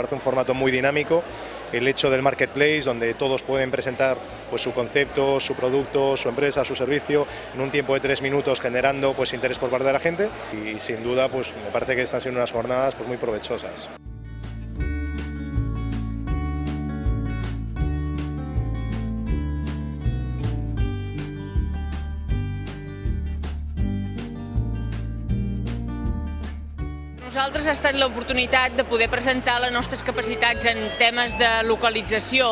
parece un formato muy dinámico. El hecho del marketplace, donde todos pueden presentar pues, su concepto, su producto, su empresa, su servicio, en un tiempo de tres minutos generando pues, interés por parte de la gente y sin duda pues, me parece que están siendo unas jornadas pues, muy provechosas. Nosaltres ha estat l'oportunitat de poder presentar les nostres capacitats en temes de localització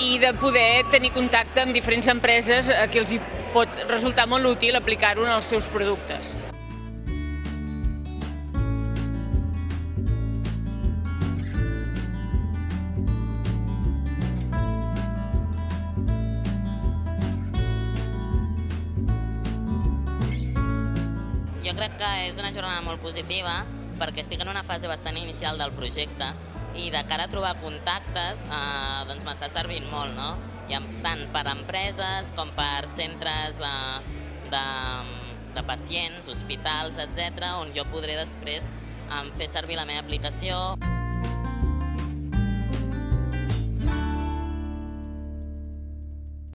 i de poder tenir contacte amb diferents empreses a qui els hi pot resultar molt útil aplicar-ho en els seus productes. Jo crec que és una jornada molt positiva perquè estic en una fase bastant inicial del projecte i de cara a trobar contactes eh, doncs m'està servint molt, no? I tant per empreses com per centres de, de, de pacients, hospitals, etc, on jo podré després eh, fer servir la meva aplicació.